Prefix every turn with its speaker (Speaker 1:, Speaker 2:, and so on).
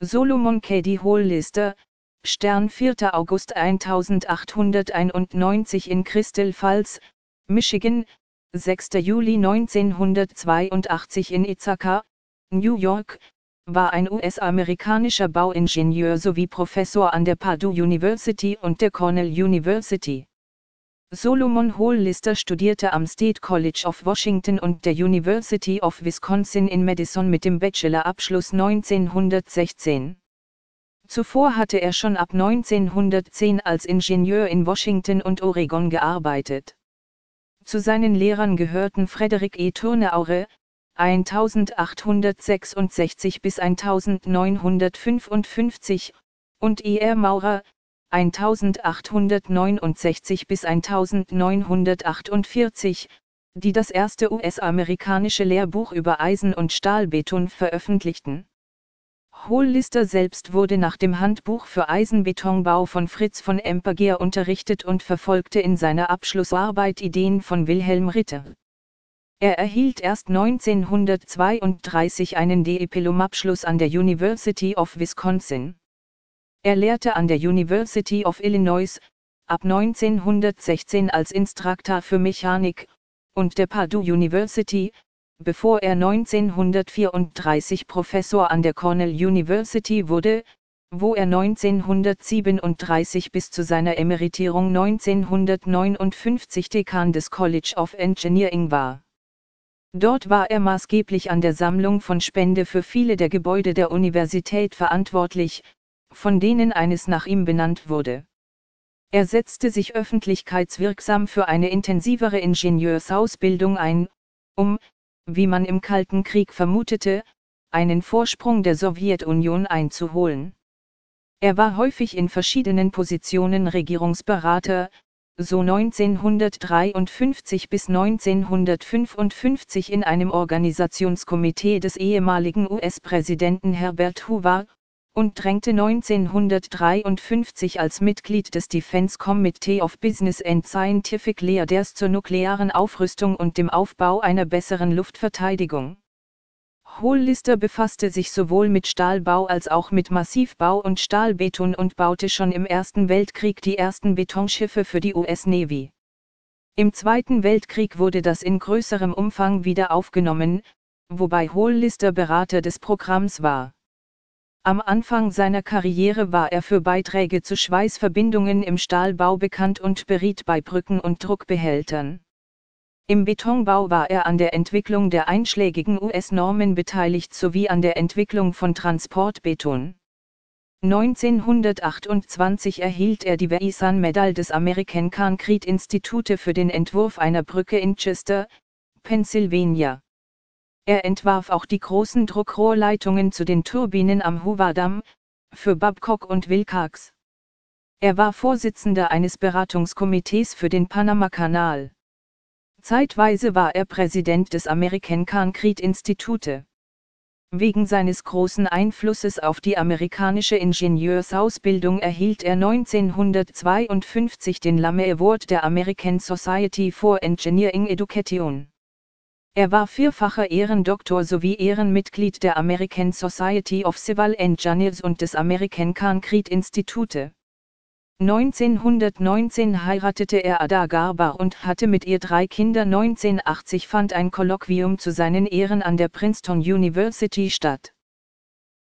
Speaker 1: Solomon Cady Hollister, Stern 4. August 1891 in Crystal Falls, Michigan, 6. Juli 1982 in Ithaca, New York, war ein US-amerikanischer Bauingenieur sowie Professor an der Purdue University und der Cornell University. Solomon Hollister studierte am State College of Washington und der University of Wisconsin in Madison mit dem Bachelorabschluss 1916. Zuvor hatte er schon ab 1910 als Ingenieur in Washington und Oregon gearbeitet. Zu seinen Lehrern gehörten Frederick E. Turneaure, 1866 bis 1955, und E. R. Maurer, 1869 bis 1948, die das erste US-amerikanische Lehrbuch über Eisen- und Stahlbeton veröffentlichten. Hollister selbst wurde nach dem Handbuch für Eisenbetonbau von Fritz von Empergier unterrichtet und verfolgte in seiner Abschlussarbeit Ideen von Wilhelm Ritter. Er erhielt erst 1932 einen Diplomabschluss an der University of Wisconsin. Er lehrte an der University of Illinois, ab 1916 als Instruktor für Mechanik, und der Purdue University, bevor er 1934 Professor an der Cornell University wurde, wo er 1937 bis zu seiner Emeritierung 1959 Dekan des College of Engineering war. Dort war er maßgeblich an der Sammlung von Spende für viele der Gebäude der Universität verantwortlich, von denen eines nach ihm benannt wurde. Er setzte sich öffentlichkeitswirksam für eine intensivere Ingenieursausbildung ein, um, wie man im Kalten Krieg vermutete, einen Vorsprung der Sowjetunion einzuholen. Er war häufig in verschiedenen Positionen Regierungsberater, so 1953 bis 1955 in einem Organisationskomitee des ehemaligen US-Präsidenten Herbert Hoover, und drängte 1953 als Mitglied des Defense Committee of Business and Scientific Leaders zur nuklearen Aufrüstung und dem Aufbau einer besseren Luftverteidigung. Hollister befasste sich sowohl mit Stahlbau als auch mit Massivbau und Stahlbeton und baute schon im Ersten Weltkrieg die ersten Betonschiffe für die US Navy. Im Zweiten Weltkrieg wurde das in größerem Umfang wieder aufgenommen, wobei Hollister Berater des Programms war. Am Anfang seiner Karriere war er für Beiträge zu Schweißverbindungen im Stahlbau bekannt und beriet bei Brücken und Druckbehältern. Im Betonbau war er an der Entwicklung der einschlägigen US-Normen beteiligt sowie an der Entwicklung von Transportbeton. 1928 erhielt er die Weisan Medal des American Concrete Institute für den Entwurf einer Brücke in Chester, Pennsylvania. Er entwarf auch die großen Druckrohrleitungen zu den Turbinen am Hoover-Damm, für Babcock und Wilcox. Er war Vorsitzender eines Beratungskomitees für den Panama-Kanal. Zeitweise war er Präsident des American Concrete Institute. Wegen seines großen Einflusses auf die amerikanische Ingenieursausbildung erhielt er 1952 den Lame Award der American Society for Engineering Education. Er war vierfacher Ehrendoktor sowie Ehrenmitglied der American Society of Civil Engineers und des American Concrete Institute. 1919 heiratete er Ada Garber und hatte mit ihr drei Kinder. 1980 fand ein Kolloquium zu seinen Ehren an der Princeton University statt.